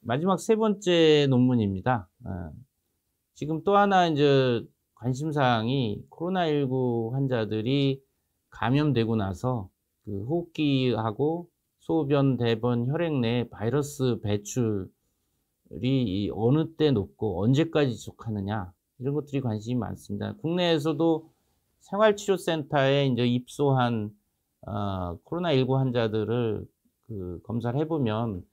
마지막 세 번째 논문입니다. 어, 지금 또 하나 이제 관심사항이 코로나19 환자들이 감염되고 나서 그 호흡기하고 소변, 대변, 혈액 내 바이러스 배출이 어느 때 높고 언제까지 지속하느냐 이런 것들이 관심이 많습니다. 국내에서도 생활치료센터에 이제 입소한 어, 코로나19 환자들을 그 검사를 해보면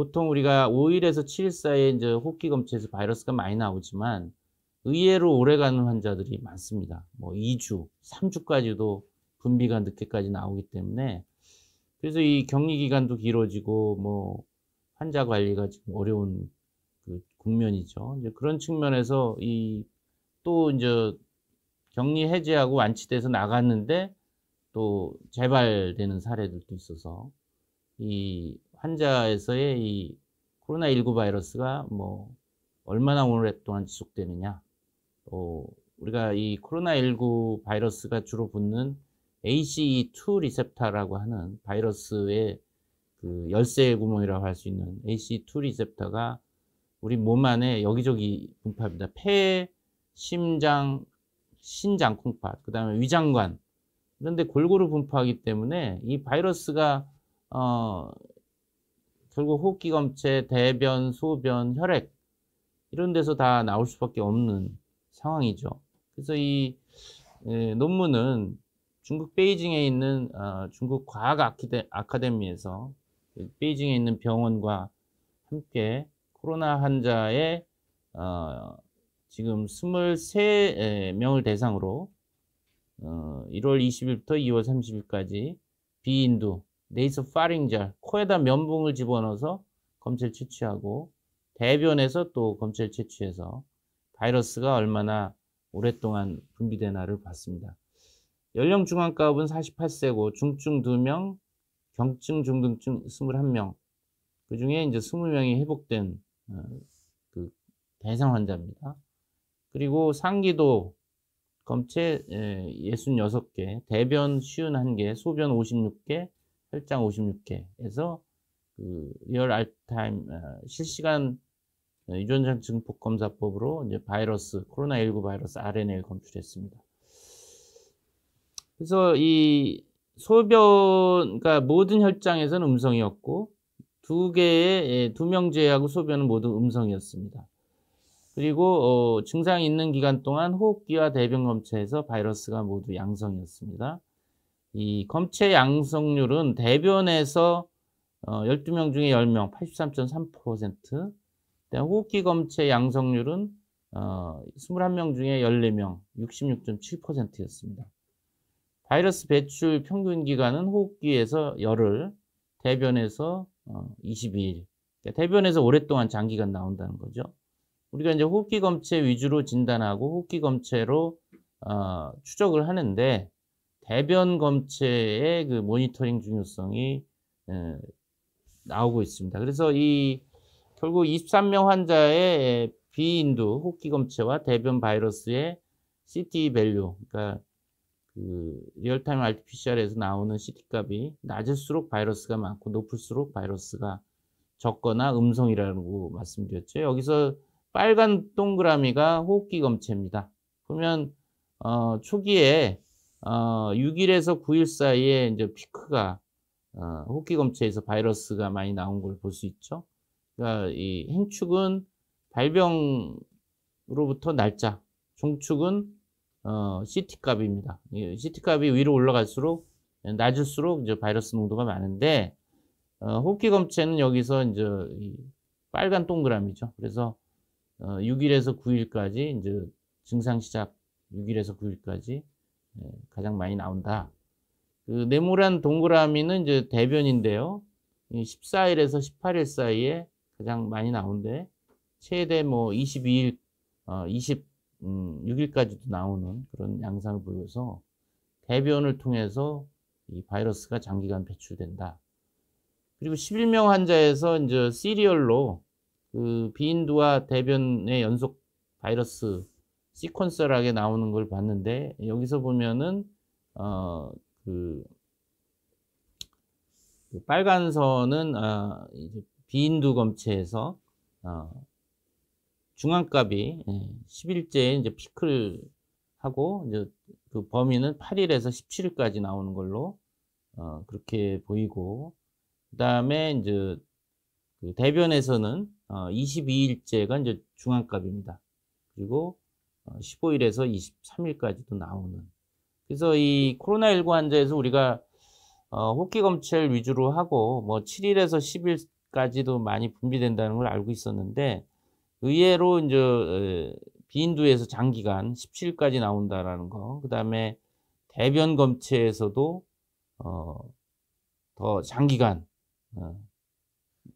보통 우리가 5일에서 7일 사이에 이제 호흡기 검체에서 바이러스가 많이 나오지만 의외로 오래가는 환자들이 많습니다. 뭐 2주, 3주까지도 분비가 늦게까지 나오기 때문에 그래서 이 격리 기간도 길어지고 뭐 환자 관리가 지금 어려운 그 국면이죠. 이제 그런 측면에서 이 또 이제 격리 해제하고 완치돼서 나갔는데 또 재발되는 사례들도 있어서 이 환자에서의 이 코로나19 바이러스가 뭐 얼마나 오랫동안 지속되느냐 또 우리가 이 코로나19 바이러스가 주로 붙는 ACE2 리셉터라고 하는 바이러스의 그 열쇠 구멍이라고 할 수 있는 ACE2 리셉터가 우리 몸 안에 여기저기 분포합니다. 폐, 심장, 신장 콩팥, 그 다음에 위장관 그런데 골고루 분포하기 때문에 이 바이러스가 어, 결국 호흡기 검체, 대변, 소변, 혈액 이런 데서 다 나올 수밖에 없는 상황이죠. 그래서 이 에, 논문은 중국 베이징에 있는 어, 중국 과학 아키데, 아카데미에서 그 베이징에 있는 병원과 함께 코로나 환자의 어, 지금 23명을 대상으로 어, 1월 20일부터 2월 30일까지 비인두, 네이서 파링젤, 코에다 면봉을 집어넣어서 검체를 채취하고 대변에서 또 검체를 채취해서 바이러스가 얼마나 오랫동안 분비되나를 봤습니다. 연령 중환값은 48세고 중증 2명, 경증 중등증 21명. 그 중에 이제 20명이 회복된 어, 그 대상 환자입니다. 그리고 상기도 검체 66개, 대변 51개, 소변 56개, 혈장 56개에서 그 real-time 어, 실시간 유전자 증폭 검사법으로 이제 바이러스 코로나19 바이러스 RNA를 검출했습니다. 그래서 이 소변 그러니까 모든 혈장에서는 음성이었고 두 개의 두 명 제외하고 소변은 모두 음성이었습니다. 그리고 어, 증상이 있는 기간 동안 호흡기와 대변 검체에서 바이러스가 모두 양성이었습니다. 이 검체 양성률은 대변에서 어, 12명 중에 10명, 83.3%, 호흡기 검체 양성률은 어, 21명 중에 14명, 66.7%였습니다. 바이러스 배출 평균 기간은 호흡기에서 열흘, 대변에서 어, 22일. 그러니까 대변에서 오랫동안 장기간 나온다는 거죠. 우리가 이제 호흡기 검체 위주로 진단하고 호흡기 검체로 어, 추적을 하는데 대변 검체의 그 모니터링 중요성이 에, 나오고 있습니다. 그래서 이 결국 23명 환자의 비인두 호흡기 검체와 대변 바이러스의 CT value, 그러니까 그 real-time RT-PCR에서 나오는 CT 값이 낮을수록 바이러스가 많고 높을수록 바이러스가 적거나 음성이라고 말씀드렸죠. 여기서 빨간 동그라미가 호흡기 검체입니다. 보면 어, 초기에 어, 6일에서 9일 사이에 이제 피크가 어, 호흡기 검체에서 바이러스가 많이 나온 걸 볼 수 있죠. 그러니까 이 행축은 발병으로부터 날짜, 종축은 어, CT 값입니다. CT 값이 위로 올라갈수록 낮을수록 이제 바이러스 농도가 많은데 어, 호흡기 검체는 여기서 이제 빨간 동그라미죠. 그래서 어, 6일에서 9일까지 이제 증상 시작 6일에서 9일까지 예, 가장 많이 나온다. 그 네모란 동그라미는 이제 대변인데요. 14일에서 18일 사이에 가장 많이 나오는데 최대 뭐 22일, 어, 26일까지도 음, 나오는 그런 양상을 보여서 대변을 통해서 이 바이러스가 장기간 배출된다. 그리고 11명 환자에서 이제 시리얼로 그 비인두와 대변의 연속 바이러스 시퀀설하게 나오는 걸 봤는데 여기서 보면은 어 그, 그 빨간 선은 어, 비인두 검체에서 어, 중앙값이 10일째 예, 이제 피크를 하고 이제 그 범위는 8일에서 17일까지 나오는 걸로 어, 그렇게 보이고 그 다음에 이제 그 대변에서는 어, 22일째가 이제 중앙값입니다. 그리고 어, 15일에서 23일까지도 나오는. 그래서 이 코로나19 환자에서 우리가 어, 호기 검체를 위주로 하고 뭐 7일에서 10일까지도 많이 분비된다는 걸 알고 있었는데 의외로 이제 비인두에서 장기간 17일까지 나온다라는 거. 그다음에 대변 검체에서도 어, 더 장기간 어,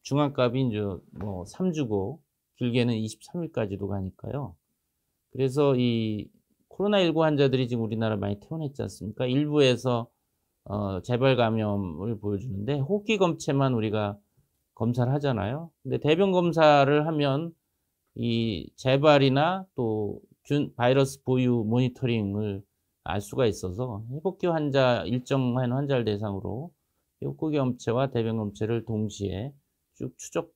중앙값이 이제 뭐 3주고 길게는 23일까지도 가니까요. 그래서 이 코로나19 환자들이 지금 우리나라 많이 퇴원했지 않습니까? 일부에서 어, 재발 감염을 보여주는데 호흡기 검체만 우리가 검사를 하잖아요. 근데 대변 검사를 하면 이 재발이나 또 균, 바이러스 보유 모니터링을 알 수가 있어서 회복기 환자 일정한 환자를 대상으로 호흡기 검체와 대변 검체를 동시에 쭉 추적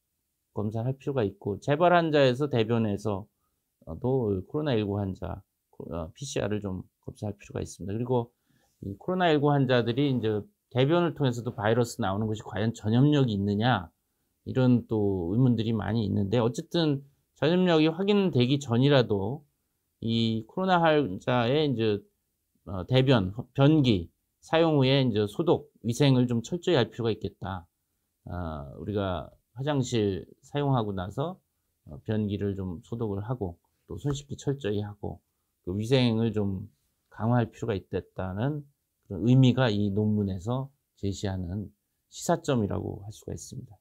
검사할 필요가 있고 재발 환자에서 대변에서 도 코로나19 환자 PCR을 어, 좀 검사할 필요가 있습니다. 그리고 이 코로나19 환자들이 이제 대변을 통해서도 바이러스 나오는 것이 과연 전염력이 있느냐 이런 또 의문들이 많이 있는데 어쨌든 전염력이 확인되기 전이라도 이 코로나 환자의 이제 어, 대변 변기 사용 후에 이제 소독 위생을 좀 철저히 할 필요가 있겠다. 어, 우리가 화장실 사용하고 나서 어, 변기를 좀 소독을 하고 또 손씻기 철저히 하고 그 위생을 좀 강화할 필요가 있다는 그런 의미가 이 논문에서 제시하는 시사점이라고 할 수가 있습니다.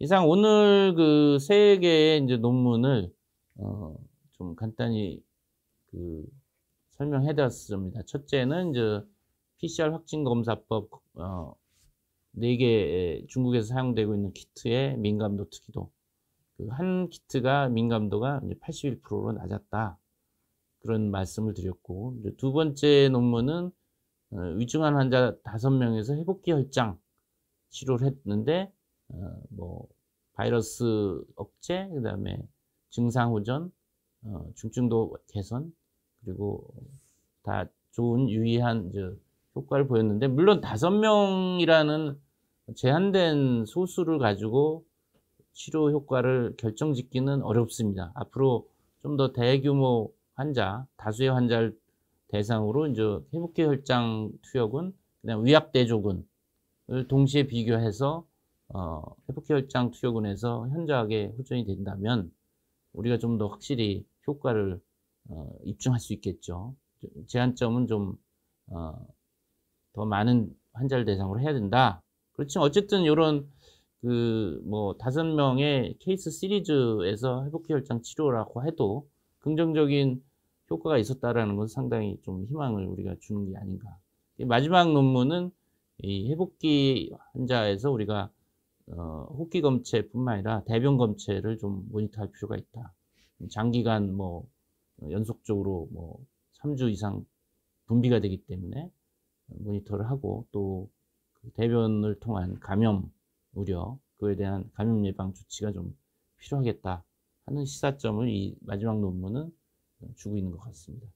이상 오늘 그 세 개의 이제 논문을 어, 좀 간단히 그 설명해 드렸습니다. 첫째는 이제 PCR 확진 검사법 어, 4개 중국에서 사용되고 있는 키트의 민감도 특이도 그 한 키트가 민감도가 81%로 낮았다. 그런 말씀을 드렸고 두 번째 논문은 어, 위중한 환자 5명에서 회복기 혈장 치료를 했는데 어, 뭐 바이러스 억제 그 다음에 증상 호전 어, 중증도 개선 그리고 다 좋은 유의한 효과를 보였는데 물론 다섯 명이라는 제한된 소수를 가지고 치료 효과를 결정짓기는 어렵습니다. 앞으로 좀 더 대규모 환자, 다수의 환자를 대상으로 이제 회복기 혈장 투여군, 그다음 위압 대조군을 동시에 비교해서 어, 회복기 혈장 투여군에서 현저하게 호전이 된다면 우리가 좀 더 확실히 효과를 어, 입증할 수 있겠죠. 제한점은 좀더 어, 많은 환자를 대상으로 해야 된다. 그렇지만 어쨌든 이런 그 뭐 다섯 명의 케이스 시리즈에서 회복기 혈장 치료라고 해도 긍정적인 효과가 있었다라는 것은 상당히 좀 희망을 우리가 주는 게 아닌가. 마지막 논문은 이 회복기 환자에서 우리가 어, 호기 검체뿐만 아니라 대변 검체를 좀 모니터할 필요가 있다. 장기간 뭐 연속적으로 뭐 3주 이상 분비가 되기 때문에 모니터를 하고 또그 대변을 통한 감염 우려, 그에 대한 감염 예방 조치가 좀 필요하겠다 하는 시사점을 이 마지막 논문은 주고 있는 것 같습니다.